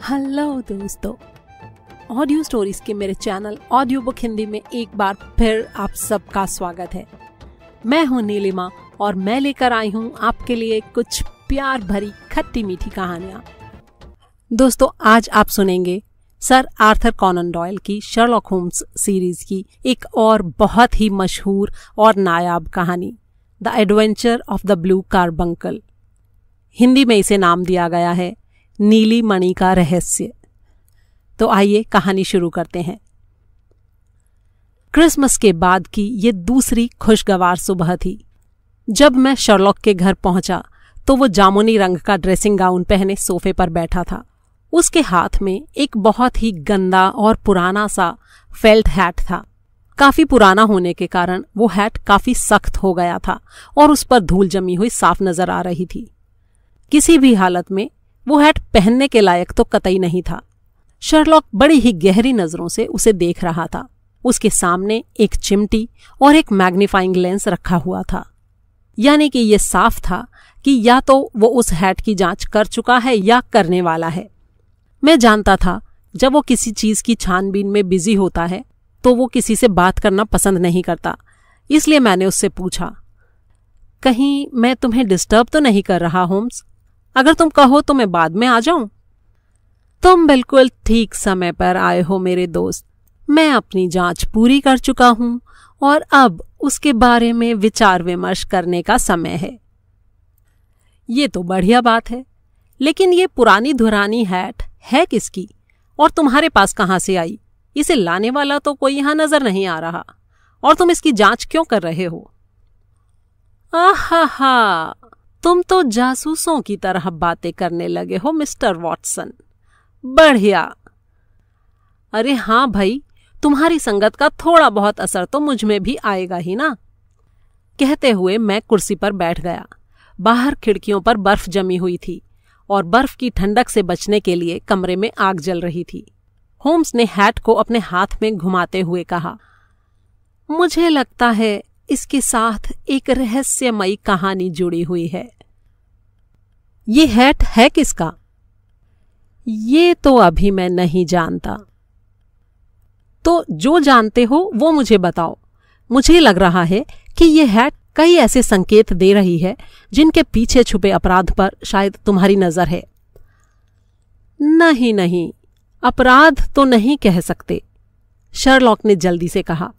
Hello दोस्तों। Audio stories के मेरे चैनल ऑडियो बुक हिंदी में एक बार फिर आप सबका स्वागत है। मैं हूँ नीलिमा और मैं लेकर आई हूँ आपके लिए कुछ प्यार भरी खट्टी मीठी कहानियाँ। दोस्तों, आज आप सुनेंगे सर आर्थर कॉनन डॉयल की शर्लॉक होम्स सीरीज़ की एक और बहुत ही मशहूर और नायाब कहानी the adventure of the blue carbuncle Hindi में इसे नाम दिया गया है। नीली मणि का रहस्य। तो आइए कहानी शुरू करते हैं। क्रिसमस के बाद की ये दूसरी खुशगवार सुबह थी। जब मैं शर्लॉक के घर पहुँचा तो वो जामुनी रंग का ड्रेसिंग गाउन पहने सोफे पर बैठा था। उसके हाथ में एक बहुत ही गंदा और पुराना सा फेल्ट हैट था। काफ़ी पुराना होने के कारण वो हैट काफ़ी सख्त हो गया था और उस पर धूल जमी हुई साफ़ नज़र आ रही थी। किसी भी हालत में वो हैट पहनने के लायक तो कतई नहीं था। शर्लॉक बड़ी ही गहरी नज़रों से उसे देख रहा था। उसके सामने एक चिमटी और एक मैग्नीफाइंग लेंस रखा हुआ था। यानी कि यह साफ़ था कि या तो वो उस हैट की जाँच कर चुका है या करने वाला है। मैं जानता था, जब वो किसी चीज़ की छानबीन में बिज़ी होता है तो वो किसी से बात करना पसंद नहीं करता। इसलिए मैंने उससे पूछा, कहीं मैं तुम्हें डिस्टर्ब तो नहीं कर रहा, होम्स? अगर तुम कहो तो मैं बाद में आ जाऊँ। तुम बिल्कुल ठीक समय पर आए हो मेरे दोस्त। मैं अपनी जाँच पूरी कर चुका हूँ और अब उसके बारे में विचार विमर्श करने का समय है। ये तो बढ़िया बात है, लेकिन ये पुरानी धुरानी हैट है किसकी? और तुम्हारे पास कहाँ से आई? इसे लाने वाला तो कोई यहाँ नज़र नहीं आ रहा। और तुम इसकी जाँच क्यों कर रहे हो? आहा हा तुम तो जासूसों की तरह बातें करने लगे हो, मिस्टर वॉटसन। बढ़िया। अरे हाँ भाई, तुम्हारी संगत का थोड़ा बहुत असर तो मुझमें भी आएगा ही ना। कहते हुए मैं कुर्सी पर बैठ गया। बाहर खिड़कियों पर बर्फ़ जमी हुई थी और बर्फ़ की ठंडक से बचने के लिए कमरे में आग जल रही थी। होम्स ने हैट को अपने हाथ में घुमाते हुए कहा, मुझे लगता है इसके साथ एक रहस्यमयी कहानी जुड़ी हुई है। ये हैट है किसका? ये तो अभी मैं नहीं जानता। तो जो जानते हो, वो मुझे बताओ। मुझे लग रहा है कि यह हैट कई ऐसे संकेत दे रही है, जिनके पीछे छुपे अपराध पर शायद तुम्हारी नज़र है। नहीं नहीं, अपराध तो नहीं कह सकते, शर्लॉक ने जल्दी से कहा।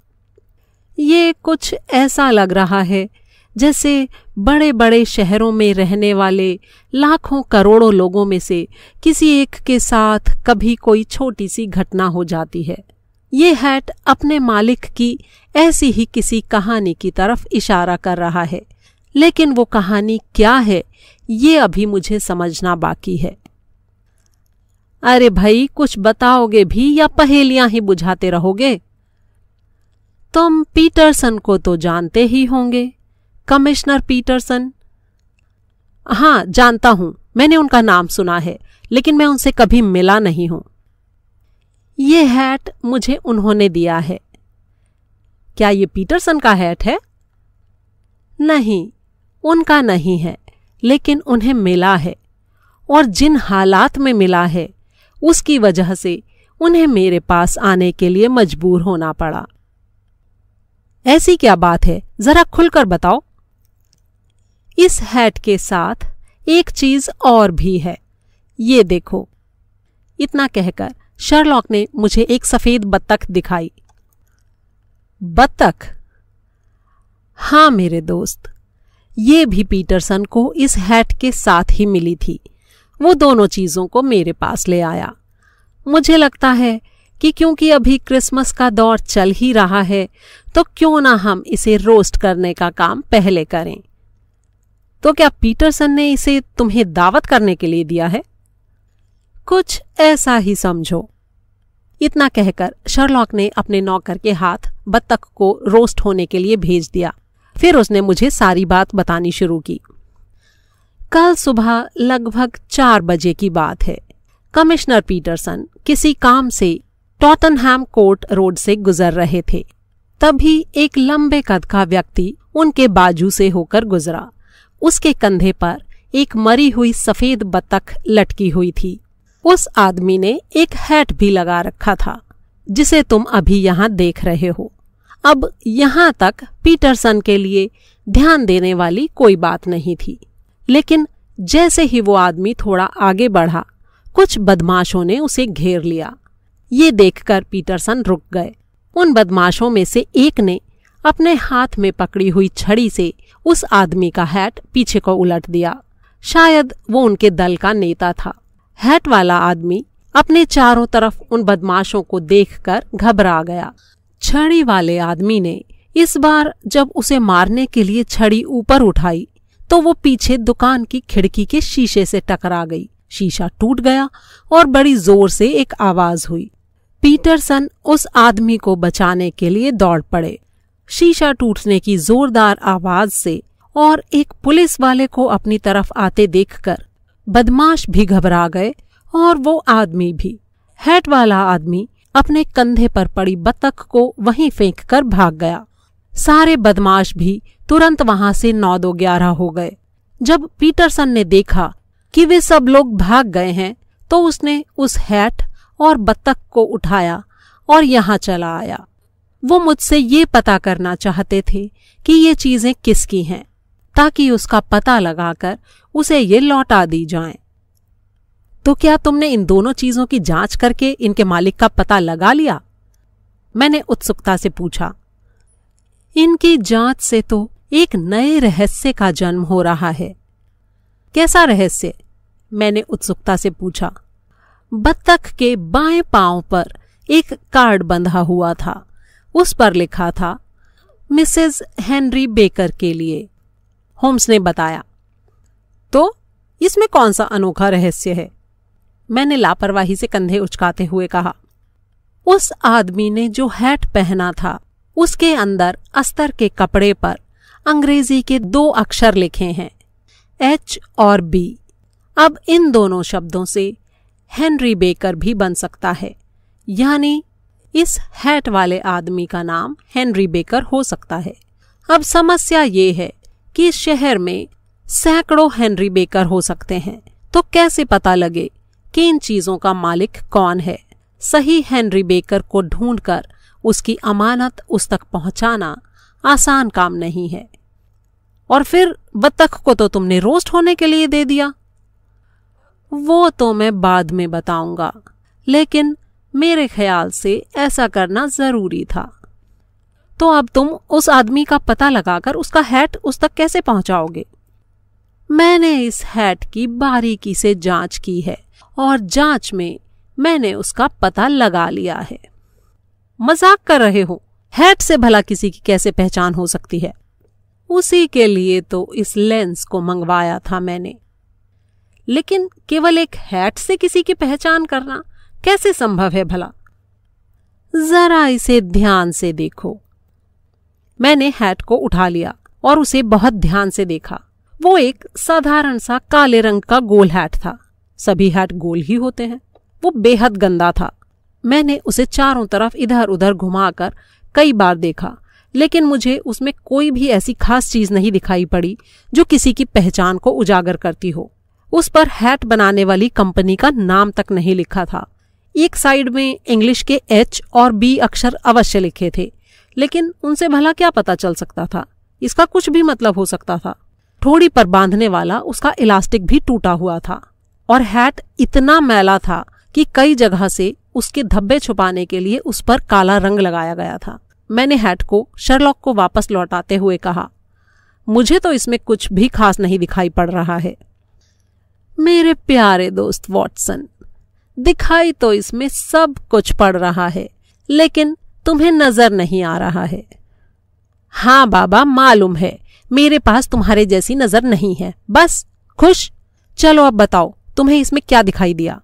ये कुछ ऐसा लग रहा है जैसे बड़े बड़े शहरों में रहने वाले लाखों करोड़ों लोगों में से किसी एक के साथ कभी कोई छोटी सी घटना हो जाती है। ये हैट अपने मालिक की ऐसी ही किसी कहानी की तरफ़ इशारा कर रहा है। लेकिन वो कहानी क्या है, ये अभी मुझे समझना बाकी है। अरे भाई, कुछ बताओगे भी या पहेलियाँ ही बुझाते रहोगे? तुम पीटरसन को तो जानते ही होंगे। Commissioner Peterson? हाँ जानता हूँ। मैंने उनका नाम सुना है, लेकिन मैं उनसे कभी मिला नहीं हूँ। ये हैट मुझे उन्होंने दिया है। क्या ये पीटरसन का हैट है? नहीं, उनका नहीं है, लेकिन उन्हें मिला है। और जिन हालात में मिला है, उसकी वजह से उन्हें मेरे पास आने के लिए मजबूर होना पड़ा। ऐसी क्या बात है? जरा खुलकर बताओ। इस हैट के साथ एक चीज़ और भी है। ये देखो। इतना कहकर शर्लॉक ने मुझे एक सफ़ेद बत्तख दिखाई। बत्तख? हाँ मेरे दोस्त। ये भी पीटरसन को इस हैट के साथ ही मिली थी। वो दोनों चीज़ों को मेरे पास ले आया। मुझे लगता है कि क्योंकि अभी क्रिसमस का दौर चल ही रहा है तो क्यों ना हम इसे रोस्ट करने का काम पहले करें? तो क्या पीटरसन ने इसे तुम्हें दावत करने के लिए दिया है? कुछ ऐसा ही समझो। इतना कहकर शर्लॉक ने अपने नौकर के हाथ बत्तख को रोस्ट होने के लिए भेज दिया। फिर उसने मुझे सारी बात बतानी शुरू की। कल सुबह लगभग चार बजे की बात है। कमिश्नर पीटरसन किसी काम से टॉटनहैम कोर्ट रोड से गुजर रहे थे। तभी एक लंबे कद का व्यक्ति उनके बाजू से होकर गुजरा। उसके कंधे पर एक मरी हुई सफ़ेद बतख लटकी हुई थी। उस आदमी ने एक हैट भी लगा रखा था, जिसे तुम अभी यहाँ देख रहे हो। अब यहाँ तक पीटरसन के लिए ध्यान देने वाली कोई बात नहीं थी। लेकिन जैसे ही वो आदमी थोड़ा आगे बढ़ा, कुछ बदमाशों ने उसे घेर लिया। ये देखकर पीटरसन रुक गए। उन बदमाशों में से एक ने अपने हाथ में पकड़ी हुई छड़ी से उस आदमी का हैट पीछे को उलट दिया। शायद वो उनके दल का नेता था। हैट वाला आदमी अपने चारों तरफ़ उन बदमाशों को देखकर घबरा गया। छड़ी वाले आदमी ने इस बार जब उसे मारने के लिए छड़ी ऊपर उठाई तो वो पीछे दुकान की खिड़की के शीशे से टकरा गई। शीशा टूट गया और बड़ी ज़ोर से एक आवाज़ हुई। पीटरसन उस आदमी को बचाने के लिए दौड़ पड़े। शीशा टूटने की जोरदार आवाज़ से और एक पुलिस वाले को अपनी तरफ़ आते देखकर बदमाश भी घबरा गए और वो आदमी भी। हैट वाला आदमी अपने कंधे पर पड़ी बतख को वहीं फेंक कर भाग गया। सारे बदमाश भी तुरंत वहाँ से नौ दो ग्यारह हो गए। जब पीटरसन ने देखा कि वे सब लोग भाग गए हैं तो उसने उस हैट और बत्तख को उठाया और यहाँ चला आया। वो मुझसे ये पता करना चाहते थे कि ये चीज़ें किसकी हैं, ताकि उसका पता लगाकर उसे ये लौटा दी जाएँ। तो क्या तुमने इन दोनों चीज़ों की जाँच करके इनके मालिक का पता लगा लिया? मैंने उत्सुकता से पूछा। इनकी जाँच से तो एक नए रहस्य का जन्म हो रहा है। कैसा रहस्य? मैंने उत्सुकता से पूछा। बत्तख के बाएँ पाँव पर एक कार्ड बंधा हुआ था। उस पर लिखा था, मिसेस हेनरी बेकर के लिए। होम्स ने बताया तो इसमें कौन सा अनोखा रहस्य है? मैंने लापरवाही से कंधे उचकाते हुए कहा, उस आदमी ने जो हैट पहना था, उसके अंदर अस्तर के कपड़े पर अंग्रेज़ी के दो अक्षर लिखे हैं, एच और बी। अब इन दोनों शब्दों से हेनरी बेकर भी बन सकता है। यानी, इस हैट वाले आदमी का नाम हेनरी बेकर हो सकता है। अब समस्या ये है कि इस शहर में सैकड़ों हेनरी बेकर हो सकते हैं। तो कैसे पता लगे कि इन चीज़ों का मालिक कौन है? सही हेनरी बेकर को ढूंढकर उसकी अमानत उस तक पहुंचाना आसान काम नहीं है। और फिर बत्तख को तो तुमने रोस्ट होने के लिए दे दिया। वो तो मैं बाद में बताऊँगा। लेकिन मेरे ख्याल से ऐसा करना ज़रूरी था। तो अब तुम उस आदमी का पता लगाकर उसका हैट उस तक कैसे पहुंचाओगे? मैंने इस हैट की बारीकी से जाँच की है और जाँच में मैंने उसका पता लगा लिया है। मज़ाक कर रहे हो? हैट से भला किसी की कैसे पहचान हो सकती है? उसी के लिए तो इस लेंस को मंगवाया था मैंने। लेकिन केवल एक हैट से किसी की पहचान करना कैसे संभव है भला? जरा इसे ध्यान से देखो। मैंने हैट को उठा लिया और उसे बहुत ध्यान से देखा। वो एक साधारण सा काले रंग का गोल हैट था। सभी हैट गोल ही होते हैं। वो बेहद गंदा था। मैंने उसे चारों तरफ़ इधर उधर घुमाकर कई बार देखा, लेकिन मुझे उसमें कोई भी ऐसी खास चीज़ नहीं दिखाई पड़ी जो किसी की पहचान को उजागर करती हो। उस पर हैट बनाने वाली कंपनी का नाम तक नहीं लिखा था। एक साइड में इंग्लिश के एच और बी अक्षर अवश्य लिखे थे, लेकिन उनसे भला क्या पता चल सकता था? इसका कुछ भी मतलब हो सकता था। ठोड़ी पर बांधने वाला उसका इलास्टिक भी टूटा हुआ था। और हैट इतना मैला था कि कई जगह से उसके धब्बे छुपाने के लिए उस पर काला रंग लगाया गया था। मैंने हैट को शर्लॉक को वापस लौटाते हुए कहा, मुझे तो इसमें कुछ भी खास नहीं दिखाई पड़ रहा है। मेरे प्यारे दोस्त वॉटसन, दिखाई तो इसमें सब कुछ पड़ रहा है, लेकिन तुम्हें नज़र नहीं आ रहा है। हाँ बाबा, मालूम है, मेरे पास तुम्हारे जैसी नज़र नहीं है। बस, खुश, चलो अब बताओ, तुम्हें इसमें क्या दिखाई दिया?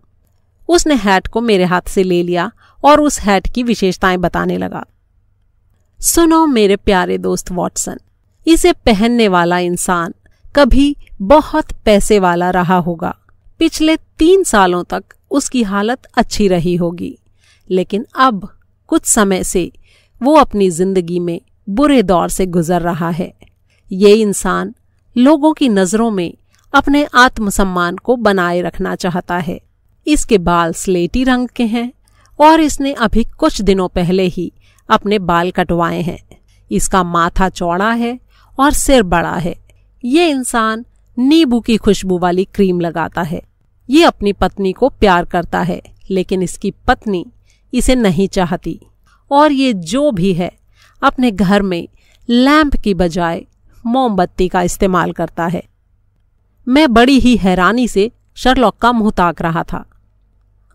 उसने हैट को मेरे हाथ से ले लिया और उस हैट की विशेषताएँ बताने लगा। सुनो मेरे प्यारे दोस्त वॉटसन, इसे पहनने वाला इंसान कभी बहुत पैसे वाला रहा होगा। पिछले तीन सालों तक उसकी हालत अच्छी रही होगी। लेकिन अब कुछ समय से वो अपनी ज़िंदगी में बुरे दौर से गुजर रहा है। ये इंसान लोगों की नज़रों में अपने आत्मसम्मान को बनाए रखना चाहता है। इसके बाल स्लेटी रंग के हैं और इसने अभी कुछ दिनों पहले ही अपने बाल कटवाए हैं। इसका माथा चौड़ा है और सिर बड़ा है। ये इंसान नींबू की खुशबू वाली क्रीम लगाता है। ये अपनी पत्नी को प्यार करता है, लेकिन इसकी पत्नी इसे नहीं चाहती। और ये जो भी है, अपने घर में लैंप की बजाय मोमबत्ती का इस्तेमाल करता है। मैं बड़ी ही हैरानी से शर्लॉक का मुँह ताक रहा था।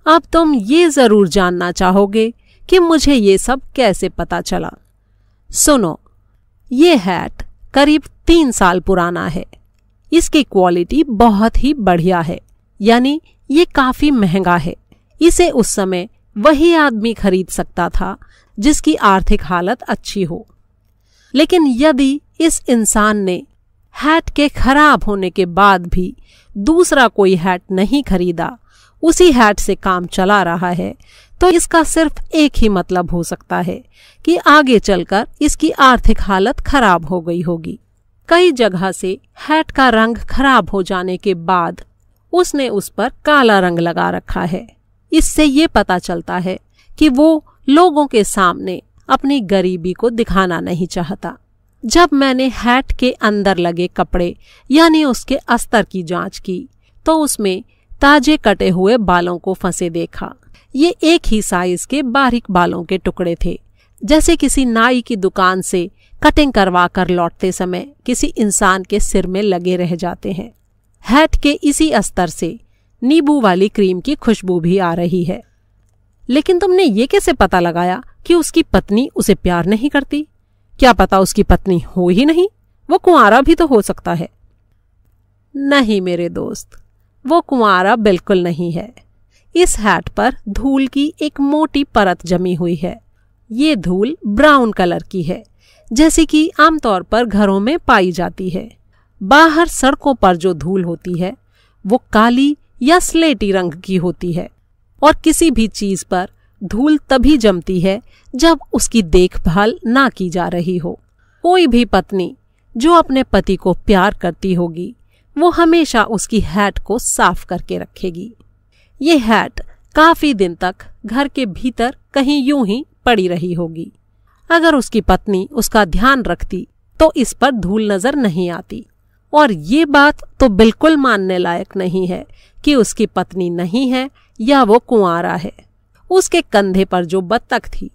अब तुम ये ज़रूर जानना चाहोगे कि मुझे ये सब कैसे पता चला। सुनो, ये हैट करीब तीन साल पुराना है। इसकी क्वालिटी बहुत ही बढ़िया है, यानी ये काफ़ी महँगा है। इसे उस समय वही आदमी खरीद सकता था जिसकी आर्थिक हालत अच्छी हो। लेकिन यदि इस इंसान ने हैट के खराब होने के बाद भी दूसरा कोई हैट नहीं खरीदा, उसी हैट से काम चला रहा है तो इसका सिर्फ़ एक ही मतलब हो सकता है कि आगे चलकर इसकी आर्थिक हालत खराब हो गई होगी। कई जगह से हैट का रंग खराब हो जाने के बाद उसने उस पर काला रंग लगा रखा है। इससे ये पता चलता है कि वो लोगों के सामने अपनी गरीबी को दिखाना नहीं चाहता। जब मैंने हैट के अंदर लगे कपड़े, यानी उसके अस्तर की जाँच की तो उसमें ताजे कटे हुए बालों को फंसे देखा। ये एक ही साइज़ के बारीक बालों के टुकड़े थे। जैसे किसी नाई की दुकान से कटिंग करवा कर लौटते समय किसी इंसान के सिर में लगे रह जाते हैं। हैट के इसी अस्तर से नींबू वाली क्रीम की खुशबू भी आ रही है। लेकिन तुमने ये कैसे पता लगाया कि उसकी पत्नी उसे प्यार नहीं करती? क्या पता उसकी पत्नी हो ही नहीं? वो कुंवारा भी तो हो सकता है। नहीं मेरे दोस्त, वो कुंवारा बिल्कुल नहीं है। इस हैट पर धूल की एक मोटी परत जमी हुई है। ये धूल ब्राउन कलर की है, जैसे कि आमतौर पर घरों में पाई जाती है। बाहर सड़कों पर जो धूल होती है, वो काली या स्लेटी रंग की होती है, और किसी भी चीज़ पर धूल तभी जमती है जब उसकी देखभाल ना की जा रही हो। कोई भी पत्नी जो अपने पति को प्यार करती होगी, वो हमेशा उसकी हैट को साफ़ करके रखेगी। ये हैट काफ़ी दिन तक घर के भीतर कहीं यूँ ही पड़ी रही होगी। अगर उसकी पत्नी उसका ध्यान रखती तो इस पर धूल नज़र नहीं आती। और ये बात तो बिल्कुल मानने लायक नहीं है कि उसकी पत्नी नहीं है या वो कुंवारा है। उसके कंधे पर जो बत्तख थी,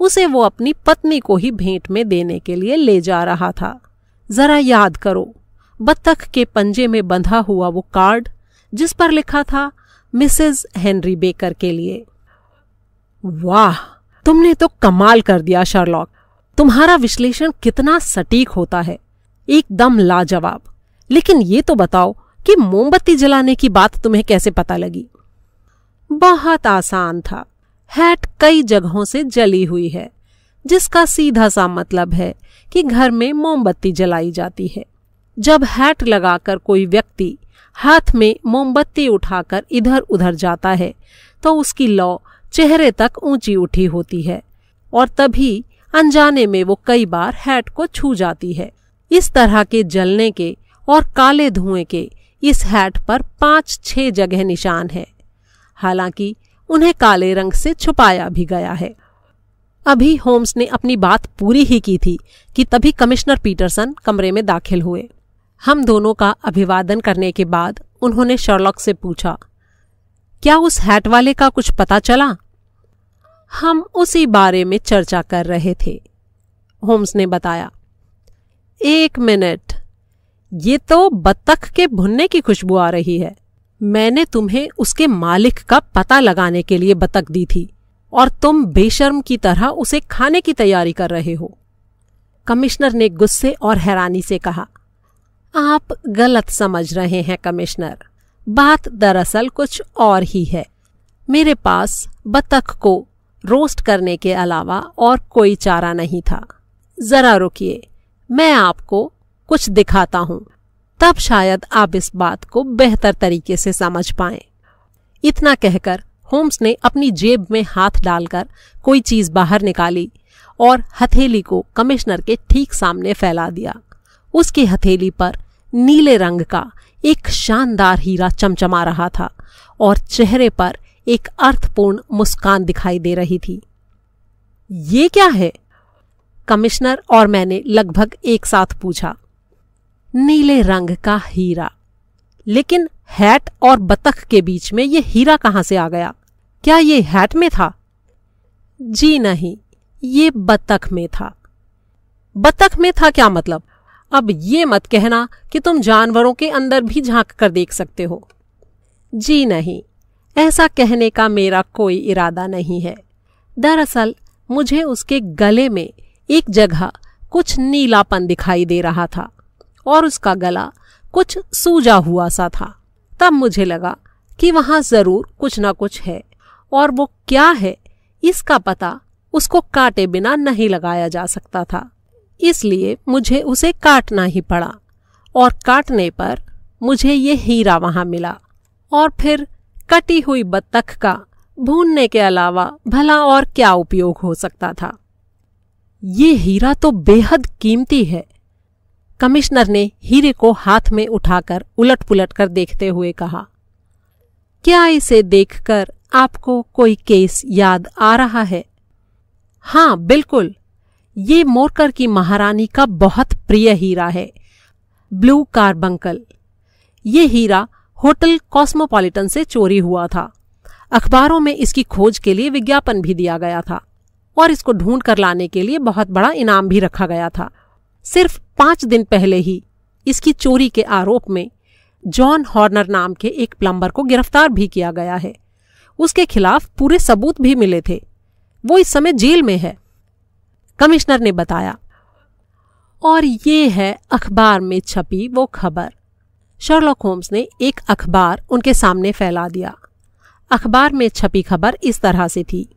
उसे वो अपनी पत्नी को ही भेंट में देने के लिए ले जा रहा था। जरा याद करो, बत्तख के पंजे में बंधा हुआ वो कार्ड जिस पर लिखा था मिसेस हेनरी बेकर के लिए। वाह, तुमने तो कमाल कर दिया शर्लॉक। तुम्हारा विश्लेषण कितना सटीक होता है। एकदम लाजवाब। लेकिन ये तो बताओ कि मोमबत्ती जलाने की बात तुम्हें कैसे पता लगी? बहुत आसान था। हैट कई जगहों से जली हुई है, जिसका सीधा सा मतलब है कि घर में मोमबत्ती जलाई जाती है। जब हैट लगाकर कोई व्यक्ति हाथ में मोमबत्ती उठाकर इधर उधर जाता है तो उसकी लौ चेहरे तक ऊँची उठी होती है, और तभी अनजाने में वो कई बार हैट को छू जाती है। इस तरह के जलने के और काले धुएँ के इस हैट पर पाँच छह जगह निशान है। हालाँकि उन्हें काले रंग से छुपाया भी गया है। अभी होम्स ने अपनी बात पूरी ही की थी कि तभी कमिश्नर पीटरसन कमरे में दाखिल हुए। हम दोनों का अभिवादन करने के बाद उन्होंने शर्लॉक से पूछा, क्या उस हैट वाले का कुछ पता चला? हम उसी बारे में चर्चा कर रहे थे, होम्स ने बताया। एक मिनट, ये तो बत्तख के भुनने की खुशबू आ रही है। मैंने तुम्हें उसके मालिक का पता लगाने के लिए बतख दी थी, और तुम बेशर्म की तरह उसे खाने की तैयारी कर रहे हो, कमिश्नर ने गुस्से और हैरानी से कहा। आप गलत समझ रहे हैं, कमिश्नर। बात दरअसल कुछ और ही है। मेरे पास बतख को रोस्ट करने के अलावा और कोई चारा नहीं था। जरा रुकिए, मैं आपको कुछ दिखाता हूँ। तब शायद आप इस बात को बेहतर तरीके से समझ पाए। इतना कहकर होम्स ने अपनी जेब में हाथ डालकर कोई चीज़ बाहर निकाली और हथेली को कमिश्नर के ठीक सामने फैला दिया। उसकी हथेली पर नीले रंग का एक शानदार हीरा चमचमा रहा था और चेहरे पर एक अर्थपूर्ण मुस्कान दिखाई दे रही थी। ये क्या है? कमिश्नर और मैंने लगभग एक साथ पूछा। नीले रंग का हीरा। लेकिन हैट और बतख के बीच में ये हीरा कहाँ से आ गया? क्या ये हैट में था? जी नहीं, ये बतख में था। बतख में था क्या मतलब? अब ये मत कहना कि तुम जानवरों के अंदर भी झाँक कर देख सकते हो। जी नहीं, ऐसा कहने का मेरा कोई इरादा नहीं है। दरअसल, मुझे उसके गले में एक जगह कुछ नीलापन दिखाई दे रहा था और उसका गला कुछ सूजा हुआ सा था। तब मुझे लगा कि वहाँ ज़रूर कुछ ना कुछ है और वो क्या है, इसका पता उसको काटे बिना नहीं लगाया जा सकता था। इसलिए मुझे उसे काटना ही पड़ा और काटने पर मुझे ये हीरा वहाँ मिला और फिर कटी हुई बत्तख का भूनने के अलावा भला और क्या उपयोग हो सकता था। ये हीरा तो बेहद कीमती है, कमिश्नर ने हीरे को हाथ में उठाकर उलट पुलट कर देखते हुए कहा। क्या इसे देखकर आपको कोई केस याद आ रहा है? हाँ बिल्कुल। ये मोरकर की महारानी का बहुत प्रिय हीरा है। Blue carbuncle. ये हीरा होटल कॉस्मोपॉलिटन से चोरी हुआ था। अखबारों में इसकी खोज के लिए विज्ञापन भी दिया गया था और इसको ढूंढ कर लाने के लिए बहुत बड़ा इनाम भी रखा गया था। सिर्फ़ पाँच दिन पहले ही इसकी चोरी के आरोप में जॉन हॉर्नर नाम के एक प्लम्बर को गिरफ़्तार भी किया गया है। उसके खिलाफ पूरे सबूत भी मिले थे। वो इस समय जेल में है। कमिश्नर ने बताया। और ये है अखबार में छपी वो खबर। शर्लॉक होम्स ने एक अखबार उनके सामने फैला दिया। अखबार में छपी खबर इस तरह से थी।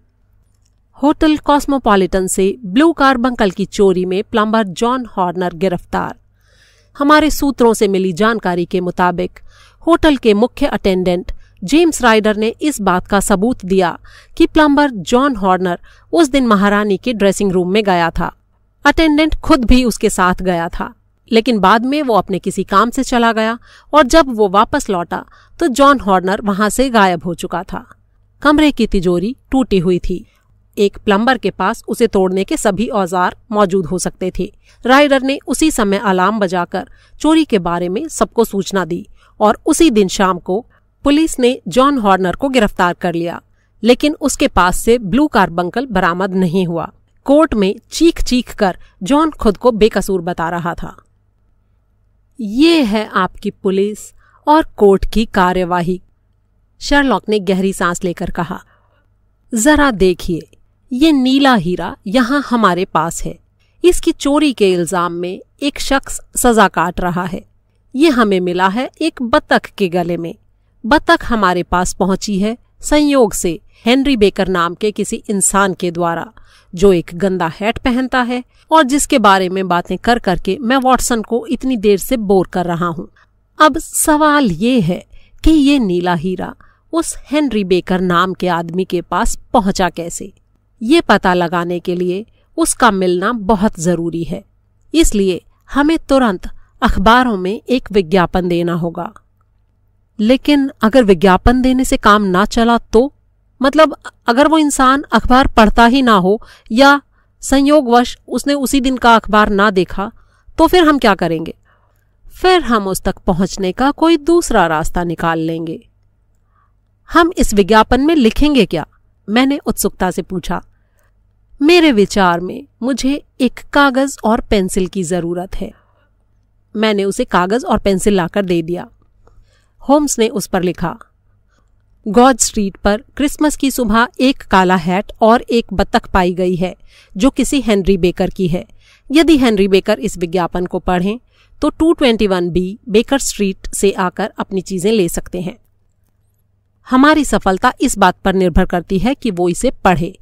होटल कॉस्मोपॉलिटन से ब्लू कार बंकल की चोरी में प्लम्बर जॉन हॉर्नर गिरफ़्तार। हमारे सूत्रों से मिली जानकारी के मुताबिक होटल के मुख्य अटेंडेंट जेम्स राइडर ने इस बात का सबूत दिया कि प्लम्बर जॉन हॉर्नर उस दिन महारानी के ड्रेसिंग रूम में गया था। अटेंडेंट खुद भी उसके साथ गया था, लेकिन बाद में वो अपने किसी काम से चला गया और जब वो वापस लौटा तो जॉन हॉर्नर वहाँ से गायब हो चुका था। कमरे की तिजोरी टूटी हुई थी। एक प्लम्बर के पास उसे तोड़ने के सभी औज़ार मौजूद हो सकते थे। राइडर ने उसी समय अलार्म बजाकर चोरी के बारे में सबको सूचना दी और उसी दिन शाम को पुलिस ने जॉन हॉर्नर को गिरफ़्तार कर लिया, लेकिन उसके पास से ब्लू कार्बंकल बरामद नहीं हुआ। कोर्ट में चीख चीख कर जॉन खुद को बेकसूर बता रहा था। ये है आपकी पुलिस और कोर्ट की कार्यवाही, शर्लॉक ने गहरी सांस लेकर कहा। जरा देखिए, ये नीला हीरा यहाँ हमारे पास है। इसकी चोरी के इल्ज़ाम में एक शख्स सजा काट रहा है। ये हमें मिला है एक बतख के गले में। बतख हमारे पास पहुँची है संयोग से हेनरी बेकर नाम के किसी इंसान के द्वारा, जो एक गंदा हैट पहनता है और जिसके बारे में बातें कर करके मैं वॉटसन को इतनी देर से बोर कर रहा हूँ। अब सवाल ये है कि ये नीला हीरा उस हेनरी बेकर नाम के आदमी के पास पहुँचा कैसे? ये पता लगाने के लिए उसका मिलना बहुत ज़रूरी है। इसलिए हमें तुरंत अखबारों में एक विज्ञापन देना होगा। लेकिन अगर विज्ञापन देने से काम ना चला तो? मतलब अगर वो इंसान अखबार पढ़ता ही ना हो या संयोगवश उसने उसी दिन का अखबार ना देखा तो फिर हम क्या करेंगे? फिर हम उस तक पहुँचने का कोई दूसरा रास्ता निकाल लेंगे। हम इस विज्ञापन में लिखेंगे क्या? मैंने उत्सुकता से पूछा। मेरे विचार में मुझे एक कागज़ और पेंसिल की ज़रूरत है। मैंने उसे कागज़ और पेंसिल लाकर दे दिया। होम्स ने उस पर लिखा, गॉड स्ट्रीट पर क्रिसमस की सुबह एक काला हैट और एक बत्तख पाई गई है, जो किसी हेनरी बेकर की है। यदि हेनरी बेकर इस विज्ञापन को पढ़ें तो 221 बी बेकर स्ट्रीट से आकर अपनी चीज़ें ले सकते हैं। हमारी सफलता इस बात पर निर्भर करती है कि वो इसे पढ़े।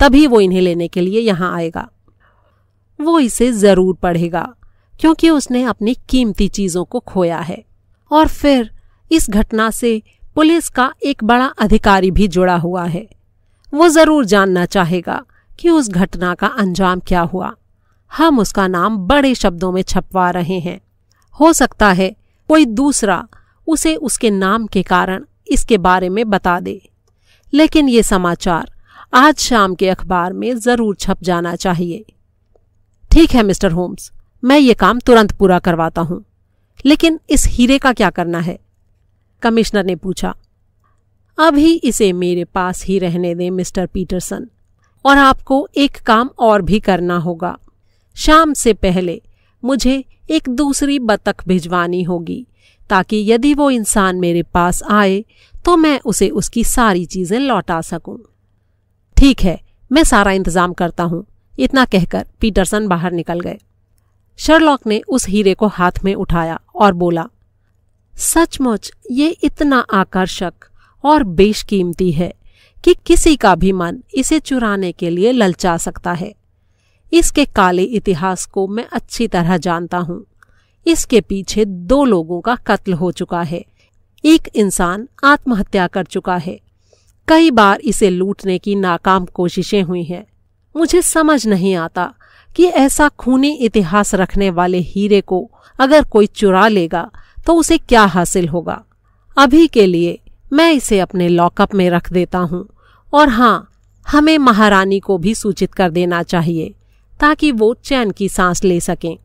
तभी वो इन्हें लेने के लिए यहाँ आएगा। वो इसे ज़रूर पढ़ेगा, क्योंकि उसने अपनी कीमती चीज़ों को खोया है। और फिर इस घटना से पुलिस का एक बड़ा अधिकारी भी जुड़ा हुआ है। वो ज़रूर जानना चाहेगा कि उस घटना का अंजाम क्या हुआ। हम उसका नाम बड़े शब्दों में छपवा रहे हैं। हो सकता है कोई दूसरा उसे उसके नाम के कारण इसके बारे में बता दे। लेकिन ये समाचार आज शाम के अखबार में ज़रूर छप जाना चाहिए। ठीक है, मिस्टर होम्स, मैं ये काम तुरंत पूरा करवाता हूँ। लेकिन इस हीरे का क्या करना है? कमिश्नर ने पूछा, अभी इसे मेरे पास ही रहने दें, मिस्टर पीटरसन, और आपको एक काम और भी करना होगा। शाम से पहले मुझे एक दूसरी बतख भिजवानी होगी, ताकि यदि वो इंसान मेरे पास आए तो मैं उसे उसकी सारी चीज़ें लौटा सकूँ। ठीक है, मैं सारा इंतज़ाम करता हूँ। इतना कहकर पीटरसन बाहर निकल गए। शर्लॉक ने उस हीरे को हाथ में उठाया और बोला सचमुच ये इतना आकर्षक और बेशकीमती है कि किसी का भी मन इसे चुराने के लिए ललचा सकता है। इसके काले इतिहास को मैं अच्छी तरह जानता हूँ। इसके पीछे दो लोगों का कत्ल हो चुका है। एक इंसान आत्महत्या कर चुका है। कई बार इसे लूटने की नाकाम कोशिशें हुई हैं। मुझे समझ नहीं आता कि ऐसा खूनी इतिहास रखने वाले हीरे को अगर कोई चुरा लेगा तो उसे क्या हासिल होगा? अभी के लिए मैं इसे अपने लॉकअप में रख देता हूँ। और हाँ हमें महारानी को भी सूचित कर देना चाहिए, ताकि वो चैन की सांस ले सकें।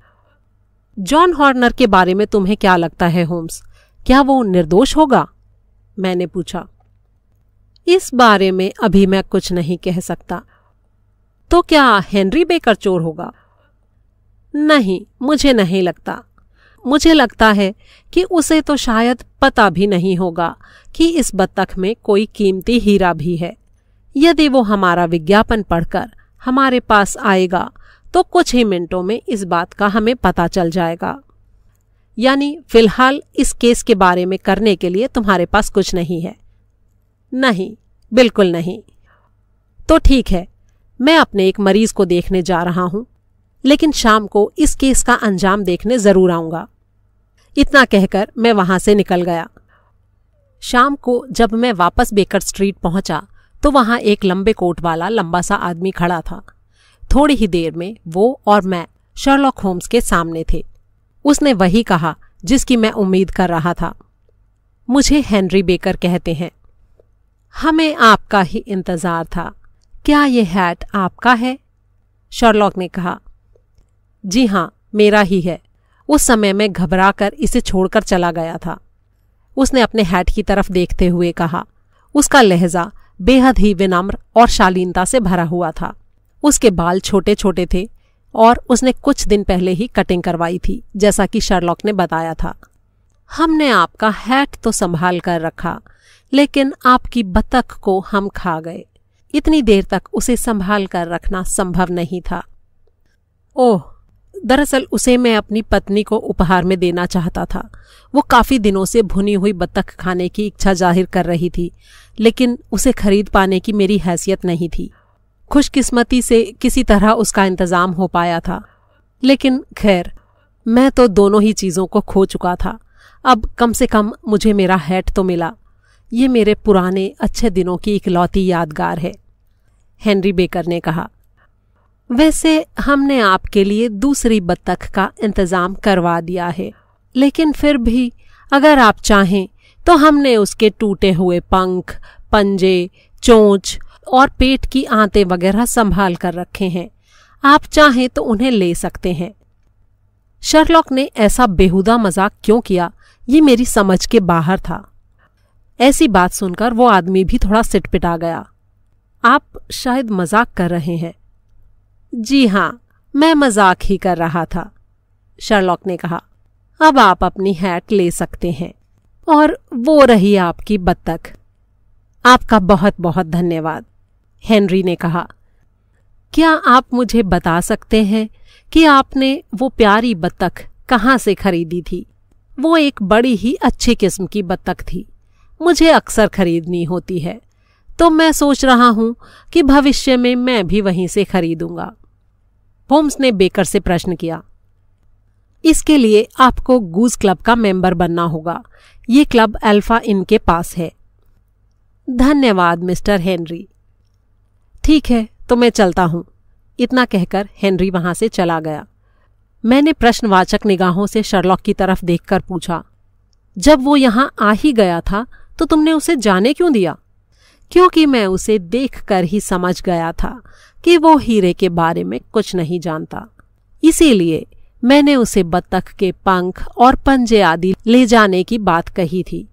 जॉन हॉर्नर के बारे में तुम्हें क्या लगता है, होम्स? क्या वो निर्दोष होगा? मैंने पूछा। इस बारे में अभी मैं कुछ नहीं कह सकता। तो क्या हेनरी बेकर चोर होगा? नहीं, मुझे नहीं लगता। मुझे लगता है कि उसे तो शायद पता भी नहीं होगा कि इस बत्तख में कोई कीमती हीरा भी है। यदि वो हमारा विज्ञापन पढ़कर हमारे पास आएगा तो कुछ ही मिनटों में इस बात का हमें पता चल जाएगा। यानी फ़िलहाल इस केस के बारे में करने के लिए तुम्हारे पास कुछ नहीं है। नहीं, बिल्कुल नहीं। तो ठीक है, मैं अपने एक मरीज़ को देखने जा रहा हूँ। लेकिन शाम को इस केस का अंजाम देखने ज़रूर आऊँगा। इतना कहकर मैं वहाँ से निकल गया। शाम को जब मैं वापस बेकर स्ट्रीट पहुँचा तो वहाँ एक लंबे कोट वाला लंबा सा आदमी खड़ा था। थोड़ी ही देर में वो और मैं शर्लॉक होम्स के सामने थे। उसने वही कहा जिसकी मैं उम्मीद कर रहा था। मुझे हेनरी बेकर कहते हैं। हमें आपका ही इंतज़ार था। क्या ये हैट आपका है? शर्लॉक ने कहा। जी हाँ, मेरा ही है। उस समय में घबरा कर इसे छोड़कर चला गया था। उसने अपने हैट की तरफ़ देखते हुए कहा, उसका लहजा बेहद ही विनम्र और शालीनता से भरा हुआ था। उसके बाल छोटे छोटे थे और उसने कुछ दिन पहले ही कटिंग करवाई थी, जैसा कि शर्लॉक ने बताया था। हमने आपका हैट तो संभाल कर रखा, लेकिन आपकी बतख को हम खा गए। इतनी देर तक उसे संभाल कर रखना संभव नहीं था। ओह दरअसल उसे मैं अपनी पत्नी को उपहार में देना चाहता था। वो काफ़ी दिनों से भुनी हुई बत्तख खाने की इच्छा ज़ाहिर कर रही थी, लेकिन उसे खरीद पाने की मेरी हैसियत नहीं थी। खुशकिस्मती से किसी तरह उसका इंतज़ाम हो पाया था। लेकिन खैर, मैं तो दोनों ही चीज़ों को खो चुका था। अब कम से कम मुझे मेरा हैट तो मिला। ये मेरे पुराने अच्छे दिनों की इकलौती यादगार है, हेनरी बेकर ने कहा। वैसे हमने आपके लिए दूसरी बत्तख का इंतज़ाम करवा दिया है। लेकिन फिर भी, अगर आप चाहें तो हमने उसके टूटे हुए पंख, पंजे, चोंच और पेट की आंतें वगैरह संभाल कर रखे हैं। आप चाहें तो उन्हें ले सकते हैं। शर्लॉक ने ऐसा बेहुदा मज़ाक क्यों किया? ये मेरी समझ के बाहर था। ऐसी बात सुनकर वो आदमी भी थोड़ा सिटपिटा गया। आप शायद मज़ाक कर रहे हैं। जी हाँ, मैं मज़ाक ही कर रहा था, शर्लॉक ने कहा। अब आप अपनी हैट ले सकते हैं, और वो रही आपकी बत्तख। आपका बहुत बहुत धन्यवाद, हेनरी ने कहा। क्या आप मुझे बता सकते हैं कि आपने वो प्यारी बत्तख कहाँ से खरीदी थी? वो एक बड़ी ही अच्छी किस्म की बत्तख थी, मुझे अक्सर खरीदनी होती है। तो मैं सोच रहा हूँ कि भविष्य में मैं भी वहीं से खरीदूँगा। होम्स ने बेकर से प्रश्न किया। इसके लिए आपको गूज क्लब का मेंबर बनना होगा। ये क्लब अल्फ़ा इनके पास है। धन्यवाद, मिस्टर हेनरी। ठीक है तो मैं चलता हूँ। इतना कहकर हेनरी वहाँ से चला गया। मैंने प्रश्नवाचक निगाहों से शर्लॉक की तरफ़ देखकर पूछा, जब वो यहाँ आ ही गया था तो तुमने उसे जाने क्यों दिया? क्योंकि मैं उसे देखकर ही समझ गया था कि वो हीरे के बारे में कुछ नहीं जानता। इसीलिए मैंने उसे बत्तख के पंख और पंजे आदि ले जाने की बात कही थी।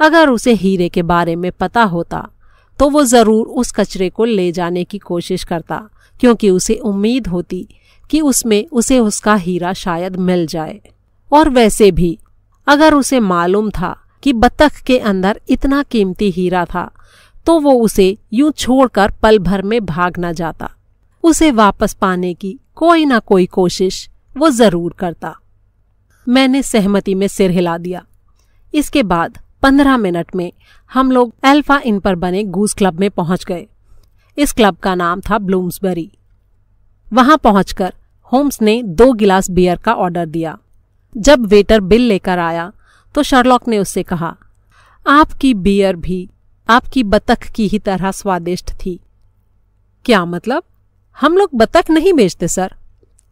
अगर उसे हीरे के बारे में पता होता तो वो ज़रूर उस कचरे को ले जाने की कोशिश करता, क्योंकि उसे उम्मीद होती कि उसमें उसे उसका हीरा शायद मिल जाए। और वैसे भी, अगर उसे मालूम था कि बत्तख के अंदर इतना कीमती हीरा था तो वो उसे यूँ छोड़कर पल भर में भाग न जाता। उसे वापस पाने की कोई ना कोई कोशिश वो ज़रूर करता। मैंने सहमति में सिर हिला दिया। इसके बाद पंद्रह मिनट में हम लोग एल्फा इन पर बने गूस क्लब में पहुँच गए। इस क्लब का नाम था ब्लूम्सबरी। वहाँ पहुंचकर होम्स ने दो गिलास बियर का ऑर्डर दिया। जब वेटर बिल लेकर आया तो शर्लॉक ने उससे कहा, आपकी बियर भी आपकी बतख की ही तरह स्वादिष्ट थी। क्या मतलब? हम लोग बतख नहीं बेचते, सर,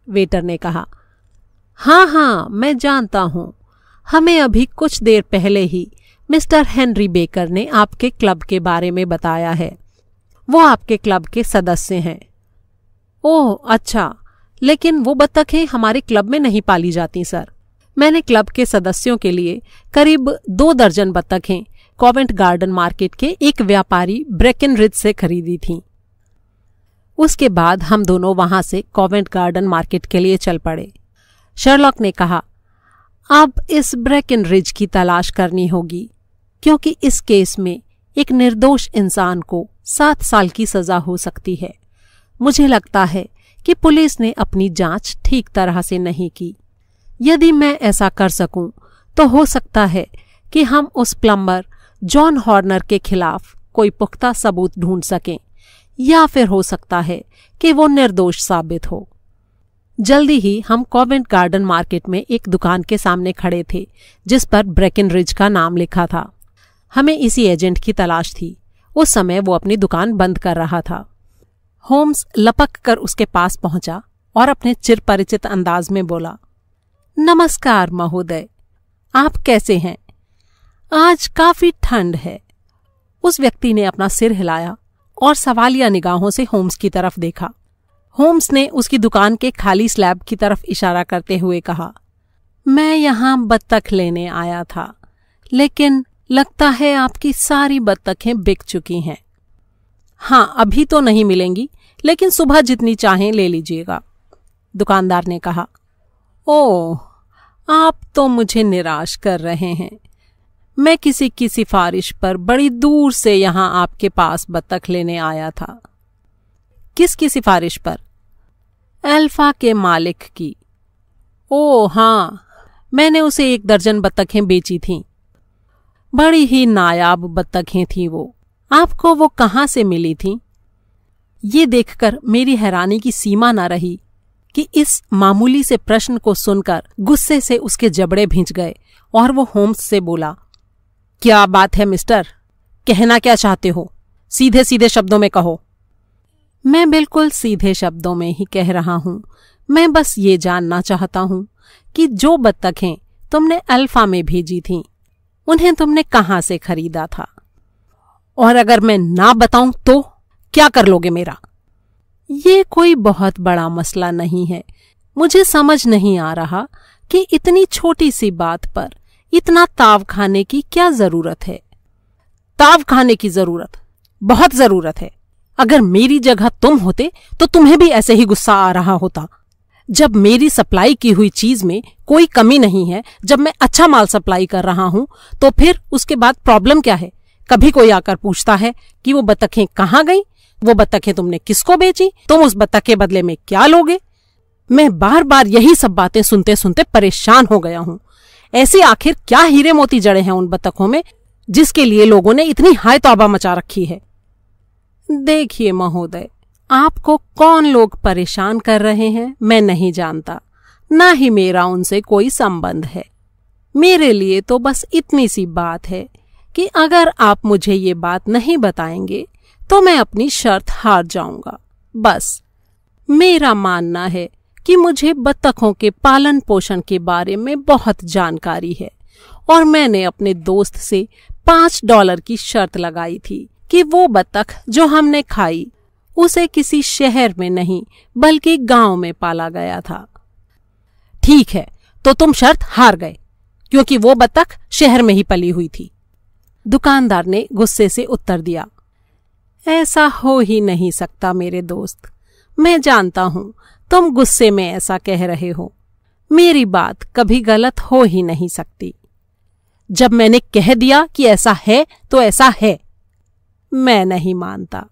वेटर ने कहा। हाँ हाँ मैं जानता हूँ। हमें अभी कुछ देर पहले ही मिस्टर हेनरी बेकर ने आपके क्लब के बारे में बताया है। वो आपके क्लब के सदस्य हैं। ओह अच्छा लेकिन वो बत्तखें हमारे क्लब में नहीं पाली जाती, सर। मैंने क्लब के सदस्यों के लिए करीब दो दर्जन बत्तखें कॉवेंट गार्डन मार्केट के एक व्यापारी ब्रेकन रिज से खरीदी थी। उसके बाद हम दोनों वहाँ से कॉवेंट गार्डन मार्केट के लिए चल पड़े। शर्लॉक ने कहा, अब इस ब्रेकन रिज की तलाश करनी होगी, क्योंकि इस केस में एक निर्दोष इंसान को सात साल की सजा हो सकती है। मुझे लगता है कि पुलिस ने अपनी जाँच ठीक तरह से नहीं की। यदि मैं ऐसा कर सकूँ तो हो सकता है कि हम उस प्लम्बर जॉन हॉर्नर के खिलाफ कोई पुख्ता सबूत ढूंढ सकें, या फिर हो सकता है कि वो निर्दोष साबित हो। जल्दी ही हम कॉवेंट गार्डन मार्केट में एक दुकान के सामने खड़े थे, जिस पर ब्रेकिन रिज का नाम लिखा था। हमें इसी एजेंट की तलाश थी। उस समय वो अपनी दुकान बंद कर रहा था। होम्स लपक कर उसके पास पहुँचा और अपने चिर परिचित अंदाज में बोला, नमस्कार महोदय, आप कैसे हैं? आज काफ़ी ठंड है। उस व्यक्ति ने अपना सिर हिलाया और सवालिया निगाहों से होम्स की तरफ़ देखा। होम्स ने उसकी दुकान के खाली स्लैब की तरफ़ इशारा करते हुए कहा, मैं यहाँ बत्तख लेने आया था, लेकिन लगता है आपकी सारी बत्तखें बिक चुकी हैं। हाँ अभी तो नहीं मिलेंगी, लेकिन सुबह जितनी चाहें ले लीजिएगा। दुकानदार ने कहा, ओह, आप तो मुझे निराश कर रहे हैं। मैं किसी की सिफारिश पर बड़ी दूर से यहाँ आपके पास बत्तख लेने आया था। किसकी सिफारिश पर? अल्फ़ा के मालिक की। ओ हाँ मैंने उसे एक दर्जन बत्तखें बेची थीं। बड़ी ही नायाब बत्तखें थी वो। आपको वो कहाँ से मिली थी? ये देखकर मेरी हैरानी की सीमा न रही कि इस मामूली से प्रश्न को सुनकर गुस्से से उसके जबड़े भिंच गए और वो होम्स से बोला क्या बात है, मिस्टर? कहना क्या चाहते हो? सीधे सीधे शब्दों में कहो। मैं बिल्कुल सीधे शब्दों में ही कह रहा हूँ। मैं बस ये जानना चाहता हूँ कि जो बत्तखें तुमने अल्फ़ा में भेजी थीं, उन्हें तुमने कहाँ से खरीदा था? और अगर मैं ना बताऊँ तो क्या कर लोगे मेरा? ये कोई बहुत बड़ा मसला नहीं है। मुझे समझ नहीं आ रहा कि इतनी छोटी सी बात पर इतना ताव खाने की क्या ज़रूरत है? ताव खाने की ज़रूरत, बहुत ज़रूरत है। अगर मेरी जगह तुम होते तो तुम्हें भी ऐसे ही गुस्सा आ रहा होता। जब मेरी सप्लाई की हुई चीज़ में कोई कमी नहीं है, जब मैं अच्छा माल सप्लाई कर रहा हूँ तो फिर उसके बाद प्रॉब्लम क्या है? कभी कोई आकर पूछता है कि वो बतखें कहाँ गई? वो बतखें तुमने किसको बेची? तुम उस बतख के बदले में क्या लोगे? मैं बार बार यही सब बातें सुनते सुनते परेशान हो गया हूँ। ऐसे आखिर क्या हीरे मोती जड़े हैं उन बतखों में, जिसके लिए लोगों ने इतनी हाय तौबा मचा रखी है? देखिए महोदय, आपको कौन लोग परेशान कर रहे हैं, मैं नहीं जानता। ना ही मेरा उनसे कोई संबंध है। मेरे लिए तो बस इतनी सी बात है कि अगर आप मुझे ये बात नहीं बताएँगे तो मैं अपनी शर्त हार जाऊँगा। बस, मेरा मानना है कि मुझे बत्तखों के पालन पोषण के बारे में बहुत जानकारी है और मैंने अपने दोस्त से पाँच डॉलर की शर्त लगाई थी कि वो बतख जो हमने खाई, उसे किसी शहर में नहीं, बल्कि गाँव में पाला गया था। ठीक है तो तुम शर्त हार गए, क्योंकि वो बत्तख शहर में ही पली हुई थी। दुकानदार ने गुस्से से उत्तर दिया, ऐसा हो ही नहीं सकता मेरे दोस्त। मैं जानता हूँ तुम गुस्से में ऐसा कह रहे हो। मेरी बात कभी गलत हो ही नहीं सकती। जब मैंने कह दिया कि ऐसा है तो ऐसा है। मैं नहीं मानता।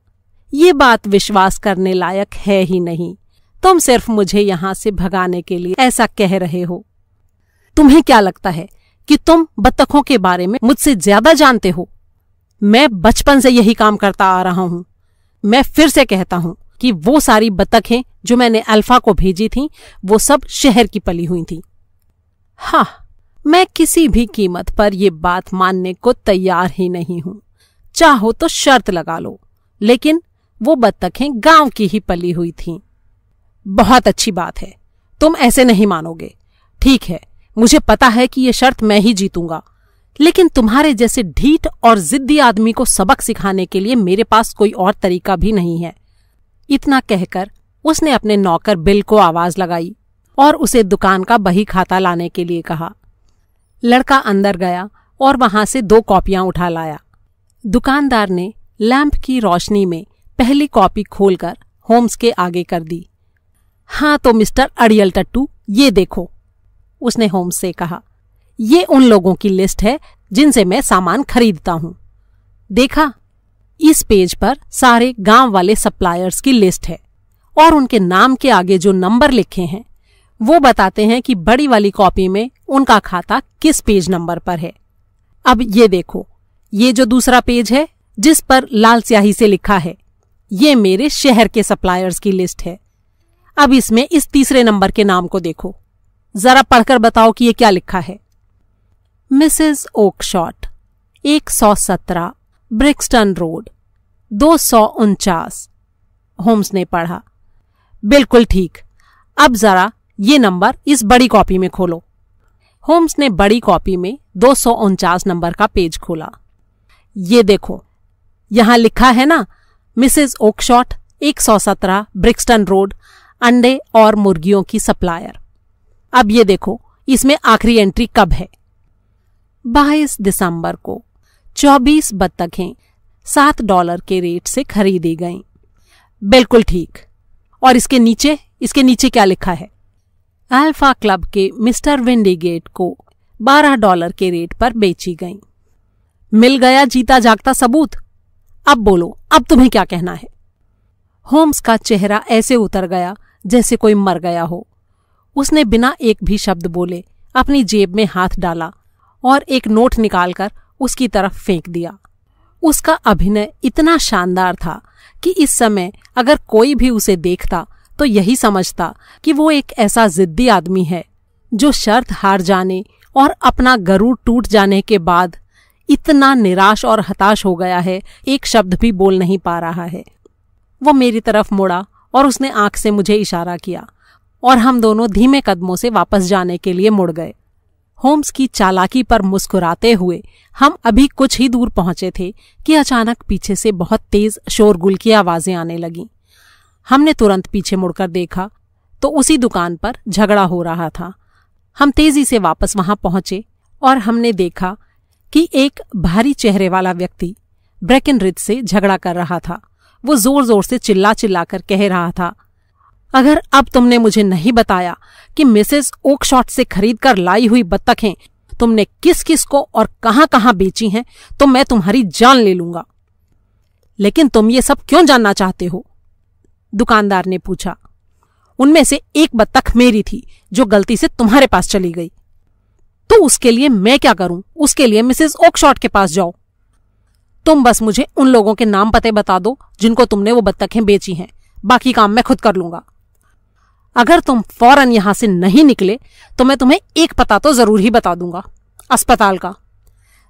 ये बात विश्वास करने लायक है ही नहीं। तुम सिर्फ़ मुझे यहाँ से भगाने के लिए ऐसा कह रहे हो। तुम्हें क्या लगता है कि तुम बत्तखों के बारे में मुझसे ज़्यादा जानते हो? मैं बचपन से यही काम करता आ रहा हूँ। मैं फिर से कहता हूँ कि वो सारी बतखें जो मैंने अल्फ़ा को भेजी थी, वो सब शहर की पली हुई थी। हाँ मैं किसी भी कीमत पर यह बात मानने को तैयार ही नहीं हूँ। चाहो तो शर्त लगा लो, लेकिन वो बत्तखें गाँव की ही पली हुई थीं। बहुत अच्छी बात है, तुम ऐसे नहीं मानोगे। ठीक है, मुझे पता है कि यह शर्त मैं ही जीतूँगा, लेकिन तुम्हारे जैसे ढीठ और जिद्दी आदमी को सबक सिखाने के लिए मेरे पास कोई और तरीका भी नहीं है। इतना कहकर उसने अपने नौकर बिल को आवाज़ लगाई और उसे दुकान का बही खाता लाने के लिए कहा। लड़का अंदर गया और वहाँ से दो कॉपियाँ उठा लाया। दुकानदार ने लैंप की रोशनी में पहली कॉपी खोलकर होम्स के आगे कर दी। हाँ तो मिस्टर अड़ियल टट्टू, ये देखो, उसने होम्स से कहा। ये उन लोगों की लिस्ट है जिनसे मैं सामान खरीदता हूँ। देखा, इस पेज पर सारे गाँव वाले सप्लायर्स की लिस्ट है। और उनके नाम के आगे जो नंबर लिखे हैं, वो बताते हैं कि बड़ी वाली कॉपी में उनका खाता किस पेज नंबर पर है। अब ये देखो, ये जो दूसरा पेज है, जिस पर लाल स्याही से लिखा है, ये मेरे शहर के सप्लायर्स की लिस्ट है। अब इसमें इस तीसरे नंबर के नाम को देखो। जरा पढ़कर बताओ कि ये क्या लिखा है। मिसेस ओकशॉट, एक सौ सत्रह ब्रिक्सटन रोड, दो सौ उनचास। होम्स ने पढ़ा। बिल्कुल ठीक। अब जरा ये नंबर इस बड़ी कॉपी में खोलो। होम्स ने बड़ी कॉपी में दो सौ उनचास नंबर का पेज खोला। ये देखो, यहाँ लिखा है ना, मिसेस ओकशॉट, एक सौ सत्रह ब्रिक्सटन रोड, अंडे और मुर्गियों की सप्लायर। अब ये देखो, इसमें आखिरी एंट्री कब है? बाईस दिसंबर को। चौबीस बत्तखें सात डॉलर के रेट से खरीदी गईं। बिल्कुल ठीक। और इसके नीचे इसके नीचे क्या लिखा है? अल्फ़ा क्लब के मिस्टर विंडीगेट को बारह डॉलर के रेट पर बेची गई। मिल गया जीता जागता सबूत। अब बोलो, अब तुम्हें क्या कहना है? होम्स का चेहरा ऐसे उतर गया जैसे कोई मर गया हो। उसने बिना एक भी शब्द बोले अपनी जेब में हाथ डाला और एक नोट निकालकर उसकी तरफ़ फेंक दिया। उसका अभिनय इतना शानदार था कि इस समय अगर कोई भी उसे देखता तो यही समझता कि वो एक ऐसा जिद्दी आदमी है, जो शर्त हार जाने और अपना गरुड़ टूट जाने के बाद इतना निराश और हताश हो गया है, एक शब्द भी बोल नहीं पा रहा है। वो मेरी तरफ़ मुड़ा और उसने आँख से मुझे इशारा किया और हम दोनों धीमे कदमों से वापस जाने के लिए मुड़ गए। होम्स की चालाकी पर मुस्कुराते हुए हम अभी कुछ ही दूर पहुँचे थे कि अचानक पीछे से बहुत तेज शोरगुल की आवाज़ें आने लगीं। हमने तुरंत पीछे मुड़कर देखा तो उसी दुकान पर झगड़ा हो रहा था। हम तेज़ी से वापस वहाँ पहुँचे और हमने देखा कि एक भारी चेहरे वाला व्यक्ति ब्रेकन रिज से झगड़ा कर रहा था। वो ज़ोर ज़ोर से चिल्ला चिल्ला कर कह रहा था अगर अब तुमने मुझे नहीं बताया कि मिसेस ओकशॉट से खरीद कर लाई हुई बत्तखें तुमने किस किस को और कहाँ कहाँ बेची हैं तो मैं तुम्हारी जान ले लूँगा। लेकिन तुम ये सब क्यों जानना चाहते हो? दुकानदार ने पूछा। उनमें से एक बत्तख मेरी थी, जो गलती से तुम्हारे पास चली गई। तो उसके लिए मैं क्या करूँ? उसके लिए मिसेस ओकशॉट के पास जाओ। तुम बस मुझे उन लोगों के नाम पते बता दो, जिनको तुमने वो बत्तखें बेची हैं। बाकी काम मैं खुद कर लूँगा। अगर तुम फ़ौरन यहाँ से नहीं निकले तो मैं तुम्हें एक पता तो ज़रूर ही बता दूँगा, अस्पताल का।